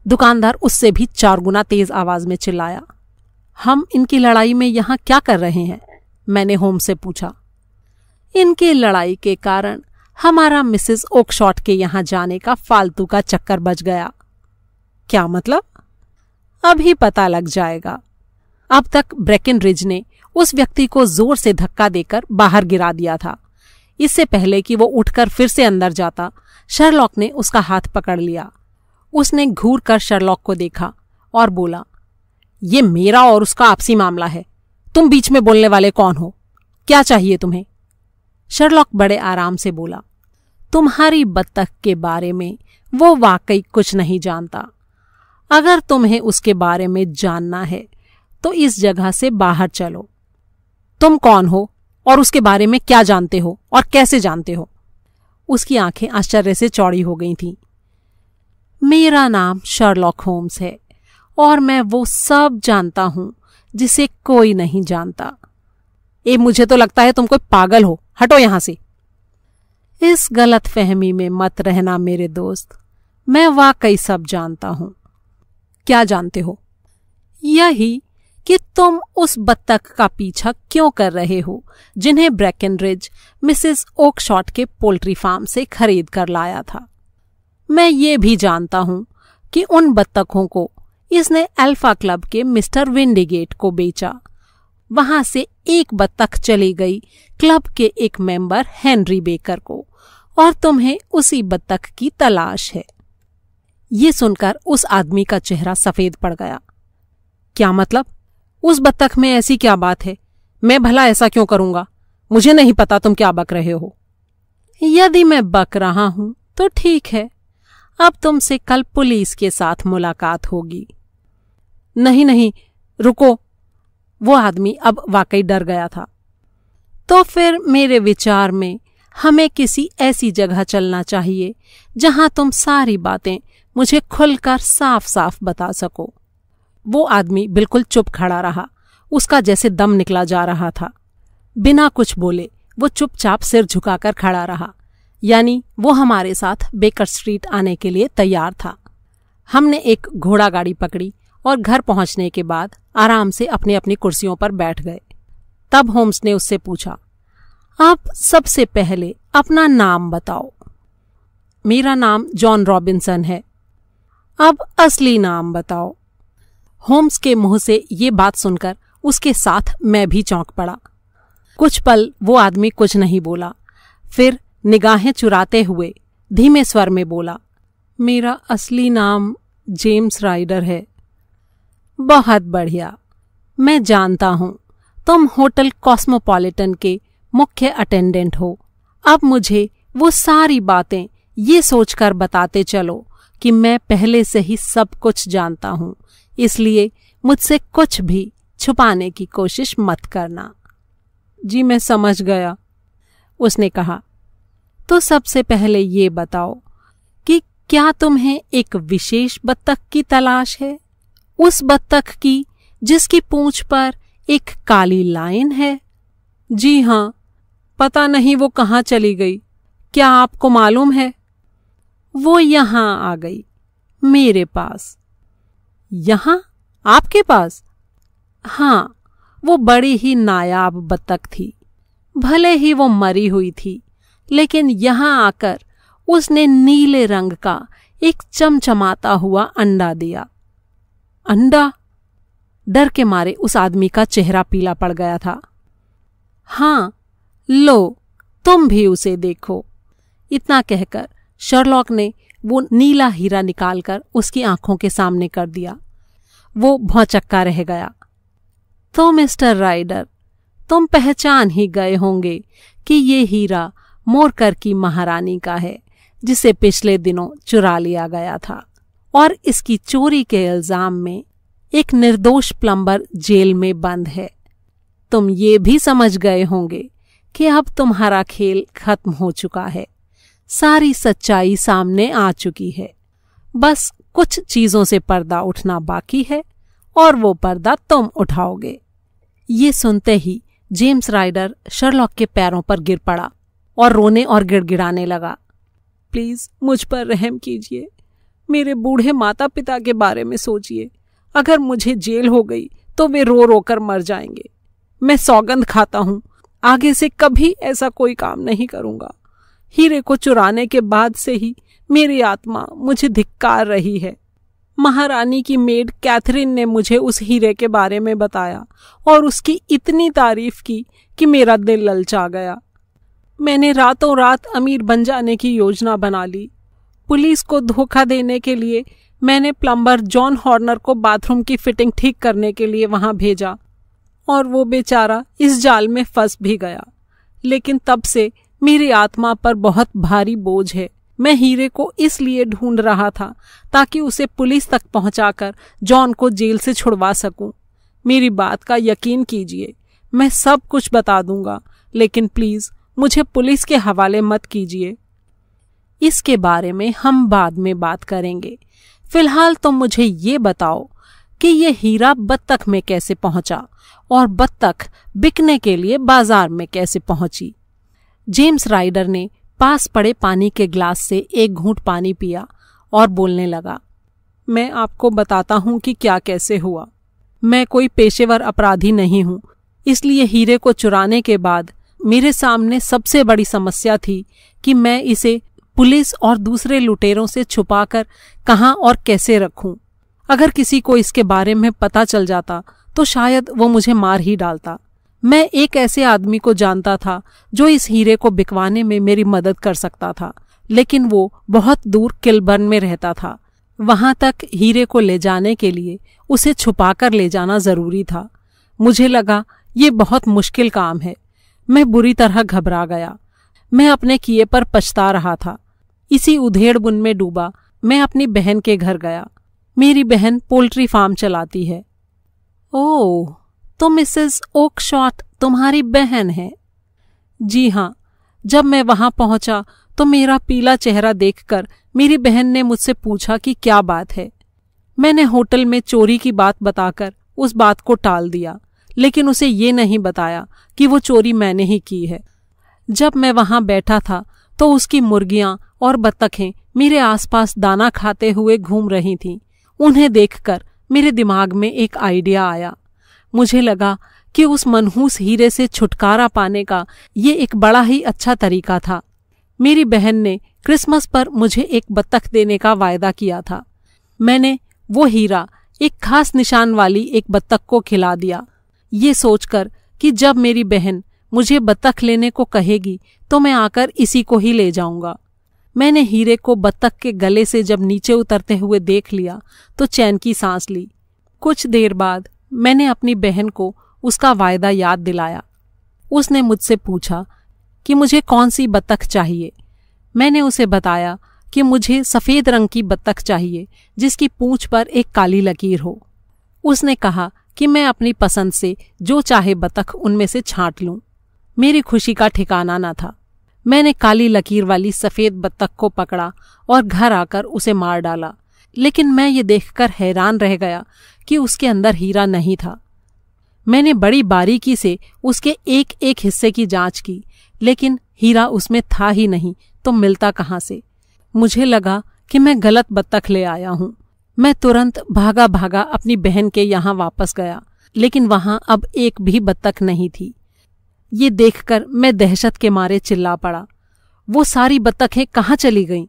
दुकानदार उससे भी चार गुना तेज आवाज़ में चिल्लाया, हम इनकी लड़ाई में यहाँ क्या कर रहे हैं? मैंने होम से पूछा। इनकी लड़ाई के कारण हमारा मिसेस ओकशॉट के यहाँ जाने का फालतू का चक्कर बच गया। क्या मतलब? अभी पता लग जाएगा। अब तक ब्रेकिन रिज ने उस व्यक्ति को ज़ोर से धक्का देकर बाहर गिरा दिया था। इससे पहले कि वो उठकर फिर से अंदर जाता, शर्लॉक ने उसका हाथ पकड़ लिया। उसने घूर कर शर्लॉक को देखा और बोला, ये मेरा और उसका आपसी मामला है। तुम बीच में बोलने वाले कौन हो? क्या चाहिए तुम्हें? शर्लॉक बड़े आराम से बोला, तुम्हारी बत्तख के बारे में वो वाकई कुछ नहीं जानता। अगर तुम्हें उसके बारे में जानना है तो इस जगह से बाहर चलो। तुम कौन हो? और उसके बारे में क्या जानते हो और कैसे जानते हो? उसकी आँखें आश्चर्य से चौड़ी हो गई थीं। मेरा नाम शर्लॉक होम्स है और मैं वो सब जानता हूँ जिसे कोई नहीं जानता। ए, मुझे तो लगता है तुम कोई पागल हो। हटो यहाँ से। इस गलत फहमी में मत रहना मेरे दोस्त। मैं वाकई सब जानता हूँ। क्या जानते हो? यही कि तुम उस बत्तख का पीछा क्यों कर रहे हो, जिन्हें ब्रैकेनरिज, मिसेस ओकशॉट के पोल्ट्री फार्म से खरीद कर लाया था। मैं ये भी जानता हूँ कि उन बत्तखों को इसने अल्फ़ा क्लब के मिस्टर विंडीगेट को बेचा। वहाँ से एक बत्तख चली गई क्लब के एक मेंबर हेनरी बेकर को, और तुम्हें उसी बत्तख की तलाश है। ये सुनकर उस आदमी का चेहरा सफ़ेद पड़ गया। क्या मतलब? उस बत्तख में ऐसी क्या बात है? मैं भला ऐसा क्यों करूँगा? मुझे नहीं पता तुम क्या बक रहे हो। यदि मैं बक रहा हूँ तो ठीक है। अब तुमसे कल पुलिस के साथ मुलाकात होगी। नहीं नहीं, रुको। वो आदमी अब वाकई डर गया था। तो फिर मेरे विचार में हमें किसी ऐसी जगह चलना चाहिए, जहाँ तुम सारी बातें मुझे खुलकर साफ़ साफ़ बता सको। वो आदमी बिल्कुल चुप खड़ा रहा। उसका जैसे दम निकला जा रहा था। बिना कुछ बोले, वो चुपचाप सिर झुकाकर खड़ा रहा। यानी वो हमारे साथ बेकर स्ट्रीट आने के लिए तैयार था। हमने एक घोड़ा गाड़ी पकड़ी और घर पहुँचने के बाद आराम से अपनी अपनी कुर्सियों पर बैठ गए। तब होम्स ने उससे पूछा, आप सबसे पहले अपना नाम बताओ। मेरा नाम जॉन रॉबिन्सन है। अब असली नाम बताओ। होम्स के मुँह से ये बात सुनकर उसके साथ मैं भी चौंक पड़ा। कुछ पल वो आदमी कुछ नहीं बोला। फिर निगाहें चुराते हुए धीमे स्वर में बोला, मेरा असली नाम जेम्स राइडर है। बहुत बढ़िया। मैं जानता हूँ, तुम होटल कॉस्मोपॉलिटन के मुख्य अटेंडेंट हो। अब मुझे वो सारी बातें ये सोचकर बताते चलो कि मैं पहले से ही सब कुछ जानता हूँ। इसलिए मुझसे कुछ भी छुपाने की कोशिश मत करना। जी, मैं समझ गया, उसने कहा। तो सबसे पहले ये बताओ कि क्या तुम्हें एक विशेष बत्तख की तलाश है? उस बत्तख की जिसकी पूंछ पर एक काली लाइन है? जी हाँ, पता नहीं वो कहाँ चली गई। क्या आपको मालूम है? वो यहाँ आ गई, मेरे पास। यहाँ? आपके पास? हाँ, वो बड़ी ही नायाब बत्तख थी। भले ही वो मरी हुई थी, लेकिन यहाँ आकर उसने नीले रंग का एक चमचमाता हुआ अंडा दिया। अंडा? डर के मारे उस आदमी का चेहरा पीला पड़ गया था। हाँ, लो, तुम भी उसे देखो। इतना कहकर शर्लॉक ने वो नीला हीरा निकालकर उसकी आँखों के सामने कर दिया। वो भौचक्का रह गया। तो मिस्टर राइडर, तुम पहचान ही गए होंगे कि ये हीरा मोरकर की महारानी का है, जिसे पिछले दिनों चुरा लिया गया था। और इसकी चोरी के इल्ज़ाम में एक निर्दोष प्लम्बर जेल में बंद है। तुम ये भी समझ गए होंगे कि अब तुम्हारा खेल खत्म हो चुका है। सारी सच्चाई सामने आ चुकी है। बस कुछ चीज़ों से पर्दा उठना बाकी है और वो पर्दा तुम उठाओगे। ये सुनते ही जेम्स राइडर शर्लॉक के पैरों पर गिर पड़ा और रोने और गिड़गिड़ाने लगा। प्लीज़ मुझ पर रहम कीजिए। मेरे बूढ़े माता पिता के बारे में सोचिए। अगर मुझे जेल हो गई तो वे रो रो कर मर जाएँगे। मैं सौगंध खाता हूँ। आगे से कभी ऐसा कोई काम नहीं करूँगा। हीरे को चुराने के बाद से ही मेरी आत्मा मुझे धिक्कार रही है। महारानी की मेड कैथरीन ने मुझे उस हीरे के बारे में बताया और उसकी इतनी तारीफ़ की कि मेरा दिल ललचा गया। मैंने रातों रात अमीर बन जाने की योजना बना ली। पुलिस को धोखा देने के लिए मैंने प्लम्बर जॉन हॉर्नर को बाथरूम की फिटिंग ठीक करने के लिए वहाँ भेजा और वो बेचारा इस जाल में फंस भी गया। लेकिन तब से मेरी आत्मा पर बहुत भारी बोझ है। मैं हीरे को इसलिए ढूंढ रहा था ताकि उसे पुलिस तक पहुंचाकर जॉन को जेल से छुड़वा सकूँ। मेरी बात का यकीन कीजिए, मैं सब कुछ बता दूँगा, लेकिन प्लीज़ मुझे पुलिस के हवाले मत कीजिए। इसके बारे में हम बाद में बात करेंगे। फ़िलहाल तो मुझे ये बताओ कि ये हीरा बत्तख में कैसे पहुँचा और बत्तख बिकने के लिए बाज़ार में कैसे पहुँची। जेम्स राइडर ने पास पड़े पानी के ग्लास से एक घूंट पानी पिया और बोलने लगा, मैं आपको बताता हूँ कि क्या कैसे हुआ। मैं कोई पेशेवर अपराधी नहीं हूँ। इसलिए हीरे को चुराने के बाद मेरे सामने सबसे बड़ी समस्या थी कि मैं इसे पुलिस और दूसरे लुटेरों से छुपाकर कहाँ और कैसे रखूँ। अगर किसी को इसके बारे में पता चल जाता तो शायद वो मुझे मार ही डालता। मैं एक ऐसे आदमी को जानता था, जो इस हीरे को बिकवाने में मेरी मदद कर सकता था, लेकिन वो बहुत दूर किलबर्न में रहता था। वहाँ तक हीरे को ले जाने के लिए उसे छुपाकर ले जाना ज़रूरी था। मुझे लगा, ये बहुत मुश्किल काम है। मैं बुरी तरह घबरा गया। मैं अपने किए पर पछता रहा था। इसी उधेड़ बुन में डूबा, मैं अपनी बहन के घर गया। मेरी बहन पोल्ट्री फार्म चलाती है। ओह! तो मिसेस ओकशॉट तुम्हारी बहन है। जी हाँ जब मैं वहाँ पहुँचा तो मेरा पीला चेहरा देखकर मेरी बहन ने मुझसे पूछा कि क्या बात है। मैंने होटल में चोरी की बात बताकर उस बात को टाल दिया, लेकिन उसे ये नहीं बताया कि वो चोरी मैंने ही की है। जब मैं वहाँ बैठा था तो उसकी मुर्गियाँ और बत्तखें मेरे आसपास दाना खाते हुए घूम रही थीं। उन्हें देखकर मेरे दिमाग में एक आइडिया आया। मुझे लगा कि उस मनहूस हीरे से छुटकारा पाने का ये एक बड़ा ही अच्छा तरीका था। मेरी बहन ने क्रिसमस पर मुझे एक बत्तख देने का वायदा किया था। मैंने वो हीरा, एक खास निशान वाली एक बत्तख को खिला दिया। ये सोचकर कि जब मेरी बहन मुझे बत्तख लेने को कहेगी तो मैं आकर इसी को ही ले जाऊँगा। मैंने हीरे को बत्तख के गले से जब नीचे उतरते हुए देख लिया तो चैन की सांस ली। कुछ देर बाद मैंने अपनी बहन को उसका वायदा याद दिलाया। उसने मुझसे पूछा कि मुझे कौन सी बत्तख चाहिए? मैंने उसे बताया कि मुझे सफ़ेद रंग की बत्तख चाहिए, जिसकी पूंछ पर एक काली लकीर हो। उसने कहा कि मैं अपनी पसंद से जो चाहे बतख उनमें से छांट लूँ। मेरी खुशी का ठिकाना न था। मैंने काली लकीर वाली सफ़ेद बत्तख को पकड़ा और घर आकर उसे मार डाला। लेकिन मैं ये देखकर हैरान रह गया कि उसके अंदर हीरा नहीं था। मैंने बड़ी बारीकी से उसके एक एक हिस्से की जाँच की लेकिन हीरा उसमें था ही नहीं तो मिलता कहाँ से? मुझे लगा कि मैं गलत बत्तख ले आया हूँ। मैं तुरंत भागा भागा अपनी बहन के यहाँ वापस गया लेकिन वहाँ अब एक भी बत्तख नहीं थी। ये देखकर मैं दहशत के मारे चिल्ला पड़ा। वो सारी बत्तखें कहाँ चली गईं?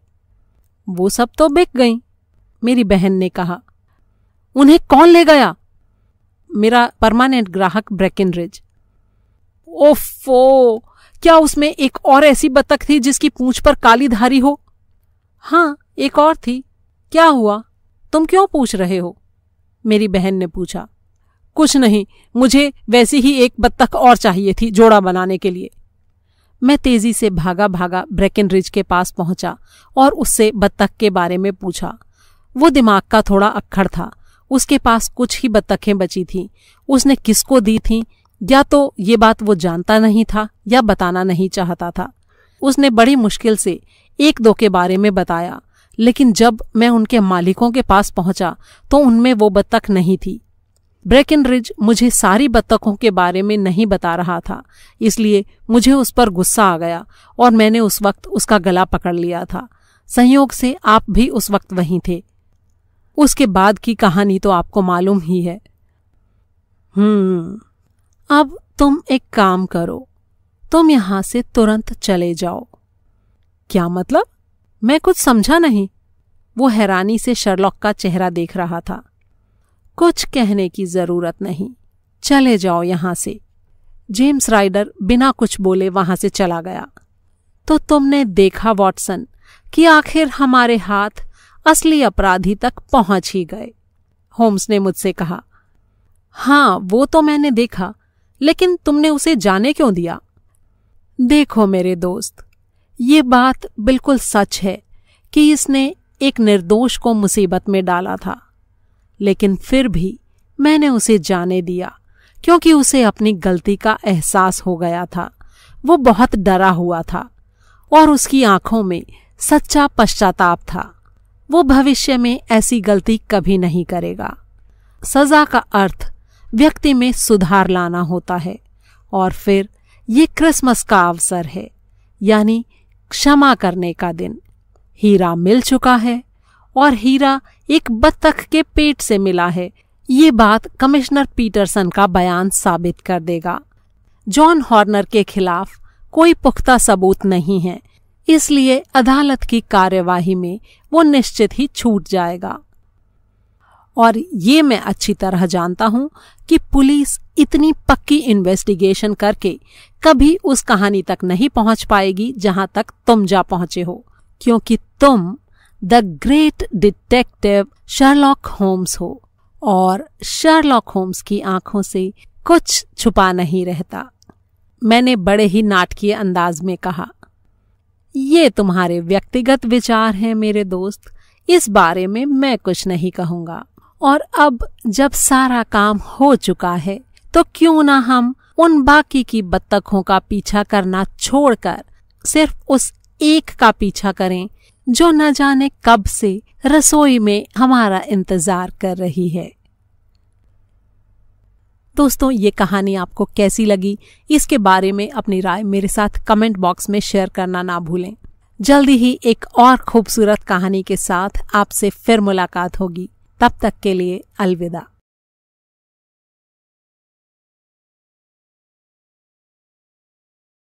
वो सब तो बिक गईं, मेरी बहन ने कहा। उन्हें कौन ले गया? मेरा परमानेंट ग्राहक ब्रेकिनरिज। ओफो! क्या उसमें एक और ऐसी बत्तख थी जिसकी पूंछ पर काली धारी हो? हाँ एक और थी। क्या हुआ? तुम क्यों पूछ रहे हो? मेरी बहन ने पूछा। कुछ नहीं, मुझे वैसी ही एक बत्तख और चाहिए थी जोड़ा बनाने के लिए। मैं तेज़ी से भागा भागा ब्रेकन रिज के पास पहुँचा और उससे बत्तख के बारे में पूछा। वो दिमाग का थोड़ा अक्खड़ था। उसके पास कुछ ही बत्तखें बची थीं। उसने किसको दी थीं? या तो ये बात वो जानता नहीं था या बताना नहीं चाहता था। उसने बड़ी मुश्किल से एक दो के बारे में बताया, लेकिन जब मैं उनके मालिकों के पास पहुँचा तो उनमें वो बत्तख नहीं थी। ब्रेकन रिज मुझे सारी बत्तखों के बारे में नहीं बता रहा था, इसलिए मुझे उस पर गुस्सा आ गया और मैंने उस वक्त उसका गला पकड़ लिया था। संयोग से आप भी उस वक्त वहीं थे। उसके बाद की कहानी तो आपको मालूम ही है। हम्म अब तुम एक काम करो, तुम यहाँ से तुरंत चले जाओ। क्या मतलब? मैं कुछ समझा नहीं। वो हैरानी से शर्लॉक का चेहरा देख रहा था। कुछ कहने की ज़रूरत नहीं। चले जाओ यहाँ से। जेम्स राइडर बिना कुछ बोले वहाँ से चला गया। तो तुमने देखा, वॉटसन, कि आखिर हमारे हाथ असली अपराधी तक पहुँच ही गए। होम्स ने मुझसे कहा, हाँ, वो तो मैंने देखा, लेकिन तुमने उसे जाने क्यों दिया? देखो मेरे दोस्त, ये बात बिल्कुल सच है कि इसने एक निर्दोष को मुसीबत में डाला था, लेकिन फिर भी मैंने उसे जाने दिया, क्योंकि उसे अपनी गलती का एहसास हो गया था। वो बहुत डरा हुआ था और उसकी आँखों में सच्चा पश्चाताप था। वो भविष्य में ऐसी गलती कभी नहीं करेगा। सजा का अर्थ व्यक्ति में सुधार लाना होता है और फिर ये क्रिसमस का अवसर है, यानी क्षमा करने का दिन। हीरा मिल चुका है और हीरा एक बत्तख के पेट से मिला है। ये बात कमिश्नर पीटरसन का बयान साबित कर देगा। जॉन हॉर्नर के खिलाफ कोई पुख्ता सबूत नहीं है इसलिए अदालत की कार्यवाही में वो निश्चित ही छूट जाएगा। और ये मैं अच्छी तरह जानता हूँ कि पुलिस इतनी पक्की इन्वेस्टिगेशन करके कभी उस कहानी तक नहीं पहुँच पाएगी जहाँ तक तुम जा पहुँचे हो, क्योंकि तुम the great detective Sherlock Holmes हो, और शर्लॉक होम्स की आँखों से कुछ छुपा नहीं रहता। मैंने बड़े ही नाटकीय अंदाज में कहा ये तुम्हारे व्यक्तिगत विचार हैं मेरे दोस्त। इस बारे में मैं कुछ नहीं कहूँगा। और अब जब सारा काम हो चुका है तो क्यों ना हम उन बाकी की बत्तखों का पीछा करना छोड़कर सिर्फ़ उस एक का पीछा करें, जो न जाने कब से रसोई में हमारा इंतज़ार कर रही है। दोस्तों, ये कहानी आपको कैसी लगी? इसके बारे में अपनी राय मेरे साथ कमेंट बॉक्स में शेयर करना ना भूलें। जल्दी ही एक और खूबसूरत कहानी के साथ आपसे फिर मुलाकात होगी। तब तक के लिए अलविदा।